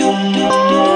Música.